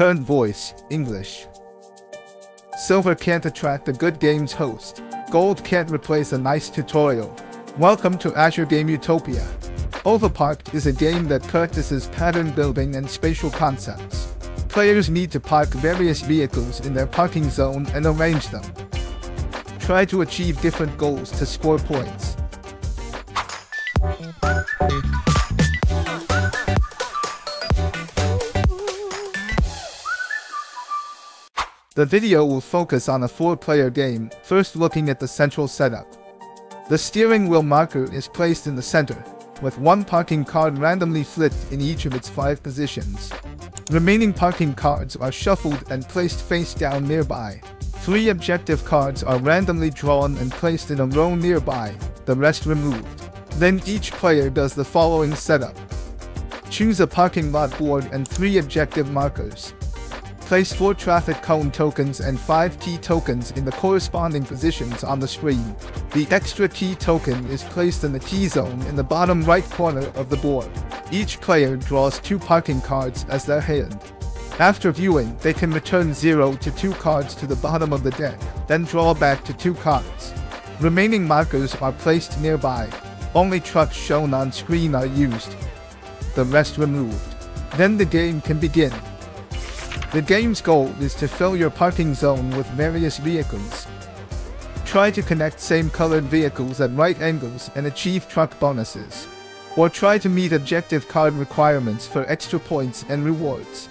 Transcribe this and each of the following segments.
Current voice, English. Silver can't attract a good games host. Gold can't replace a nice tutorial. Welcome to Azure Game Utopia. Overparked is a game that practices pattern building and spatial concepts. Players need to park various vehicles in their parking zone and arrange them. Try to achieve different goals to score points. The video will focus on a four-player game, first looking at the central setup. The steering wheel marker is placed in the center, with one parking card randomly flipped in each of its five positions. Remaining parking cards are shuffled and placed face down nearby. Three objective cards are randomly drawn and placed in a row nearby, the rest removed. Then each player does the following setup. Choose a parking lot board and three objective markers. Place 4 traffic cone tokens and 5 key tokens in the corresponding positions on the screen. The extra key token is placed in the key zone in the bottom right corner of the board. Each player draws 2 parking cards as their hand. After viewing, they can return 0 to 2 cards to the bottom of the deck, then draw back to 2 cards. Remaining markers are placed nearby. Only trucks shown on screen are used. The rest removed. Then the game can begin. The game's goal is to fill your parking zone with various vehicles. Try to connect same colored vehicles at right angles and achieve truck bonuses. Or try to meet objective card requirements for extra points and rewards.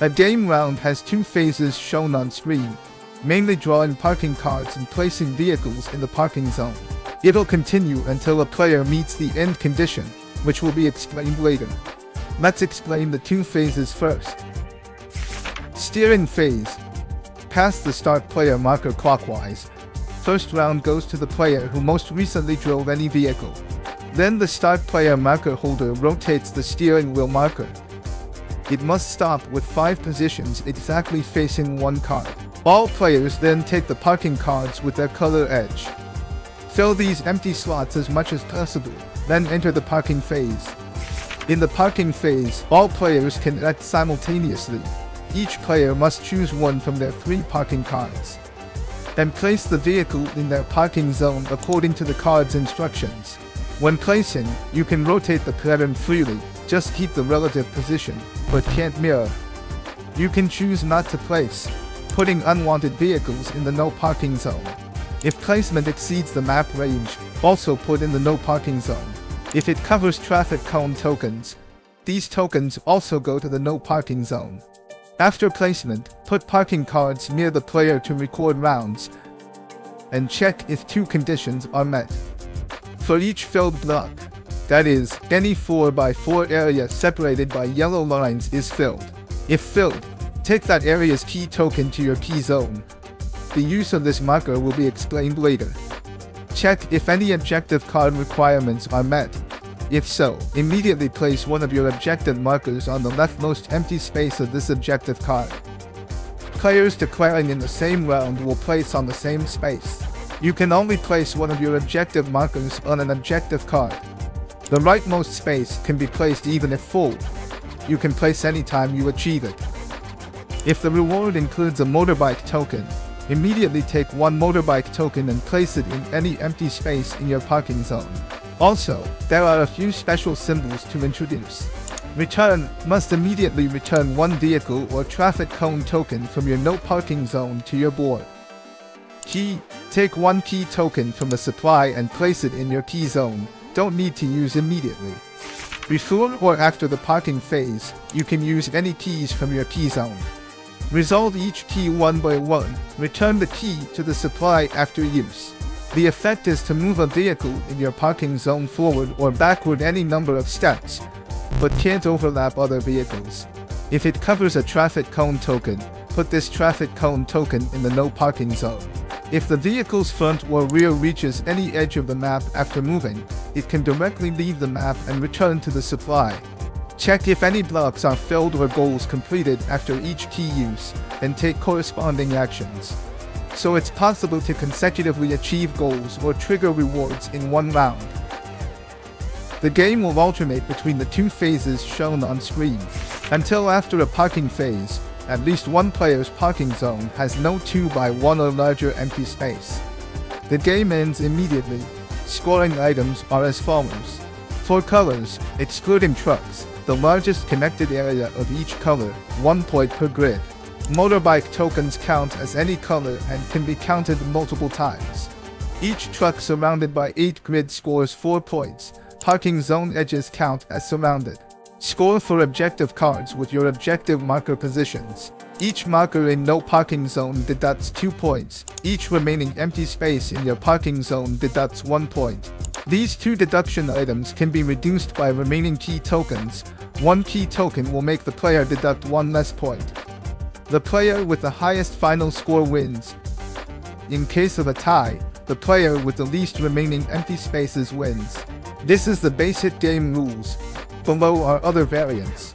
A game round has two phases shown on screen, mainly drawing parking cards and placing vehicles in the parking zone. It'll continue until a player meets the end condition, which will be explained later. Let's explain the two phases first. Steering phase. Pass the start player marker clockwise. First round goes to the player who most recently drove any vehicle. Then the start player marker holder rotates the steering wheel marker. It must stop with 5 positions exactly facing one card. All players then take the parking cards with their color edge. Fill these empty slots as much as possible, then enter the parking phase. In the parking phase, all players can act simultaneously. Each player must choose one from their three parking cards Then place the vehicle in their parking zone according to the card's instructions. When placing, you can rotate the pattern freely, just keep the relative position, but can't mirror. You can choose not to place, putting unwanted vehicles in the no parking zone. If placement exceeds the map range, also put in the no parking zone. If it covers traffic cone tokens, these tokens also go to the no parking zone. After placement, put parking cards near the player to record rounds, and check if two conditions are met. For each filled block, that is, any 4x4 area separated by yellow lines is filled. If filled, take that area's key token to your key zone. The use of this marker will be explained later. Check if any objective card requirements are met if so, immediately place one of your objective markers on the leftmost empty space of this objective card. Players declaring in the same round will place on the same space. You can only place one of your objective markers on an objective card. The rightmost space can be placed even if full. You can place anytime you achieve it. If the reward includes a motorbike token, immediately take one motorbike token and place it in any empty space in your parking zone. Also, there are a few special symbols to introduce. Return must immediately return one vehicle or traffic cone token from your no parking zone to your board. Key, take one key token from the supply and place it in your key zone, don't need to use immediately. Before or after the parking phase, you can use any keys from your key zone. Resolve each key one by one, return the key to the supply after use. The effect is to move a vehicle in your parking zone forward or backward any number of steps, but can't overlap other vehicles. If it covers a traffic cone token, put this traffic cone token in the no parking zone. If the vehicle's front or rear reaches any edge of the map after moving, it can directly leave the map and return to the supply. Check if any blocks are filled or goals completed after each key use, and take corresponding actions so it's possible to consecutively achieve goals or trigger rewards in one round. The game will alternate between the two phases shown on screen. Until after a parking phase, at least one player's parking zone has no 2 by 1 or larger empty space. The game ends immediately. Scoring items are as follows. For colors, excluding trucks, the largest connected area of each color, 1 point per grid. Motorbike tokens count as any color and can be counted multiple times. Each truck surrounded by 8 grid scores 4 points. Parking zone edges count as surrounded. Score for objective cards with your objective marker positions. Each marker in no parking zone deducts 2 points. Each remaining empty space in your parking zone deducts 1 point. These two deduction items can be reduced by remaining key tokens. One key token will make the player deduct one less point. The player with the highest final score wins. In case of a tie, the player with the least remaining empty spaces wins. This is the basic game rules. Below are other variants.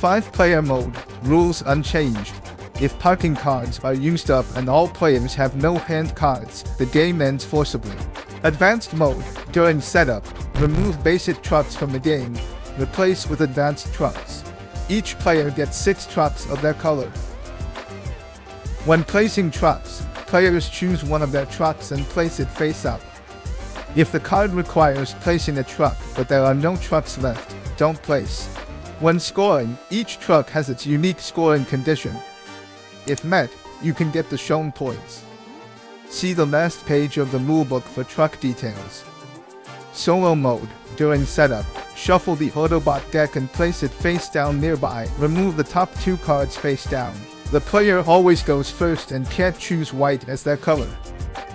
5-player mode, rules unchanged. If parking cards are used up and all players have no hand cards, the game ends forcibly. Advanced mode, during setup, remove basic trucks from the game, replace with advanced trucks. Each player gets 6 trucks of their color. When placing trucks, players choose one of their trucks and place it face up. If the card requires placing a truck but there are no trucks left, don't place. When scoring, each truck has its unique scoring condition. If met, you can get the shown points. See the last page of the rulebook for truck details. Solo mode, during setup, Shuffle the Autobot deck and place it face down nearby. Remove the top two cards face down. The player always goes first and can't choose white as their color.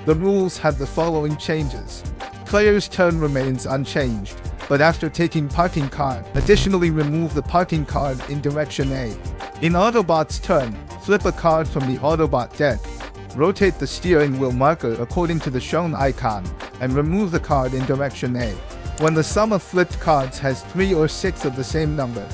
The rules have the following changes. Player's turn remains unchanged, but after taking parking card, additionally remove the parking card in direction A. In Autobot's turn, flip a card from the Autobot deck. Rotate the steering wheel marker according to the shown icon, and remove the card in direction A when the sum of flipped cards has 3 or 6 of the same number.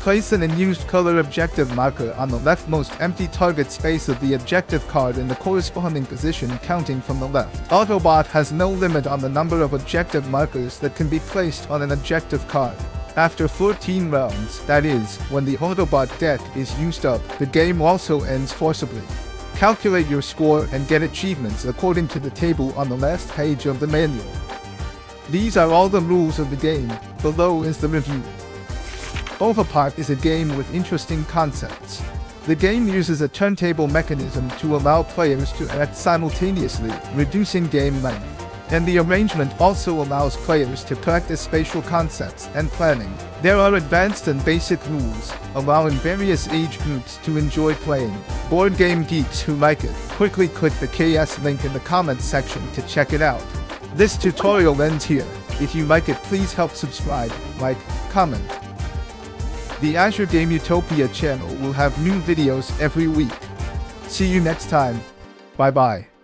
Place an unused color objective marker on the leftmost empty target space of the objective card in the corresponding position counting from the left. Autobot has no limit on the number of objective markers that can be placed on an objective card. After 14 rounds, that is, when the Autobot deck is used up, the game also ends forcibly. Calculate your score and get achievements according to the table on the last page of the manual. These are all the rules of the game. Below is the review. Overpark is a game with interesting concepts. The game uses a turntable mechanism to allow players to act simultaneously, reducing game length. And the arrangement also allows players to practice spatial concepts and planning. There are advanced and basic rules, allowing various age groups to enjoy playing. Board game geeks who like it, quickly click the KS link in the comments section to check it out. This tutorial ends here. If you like it please help subscribe, like, comment. The Azure Game Utopia channel will have new videos every week. See you next time. Bye bye.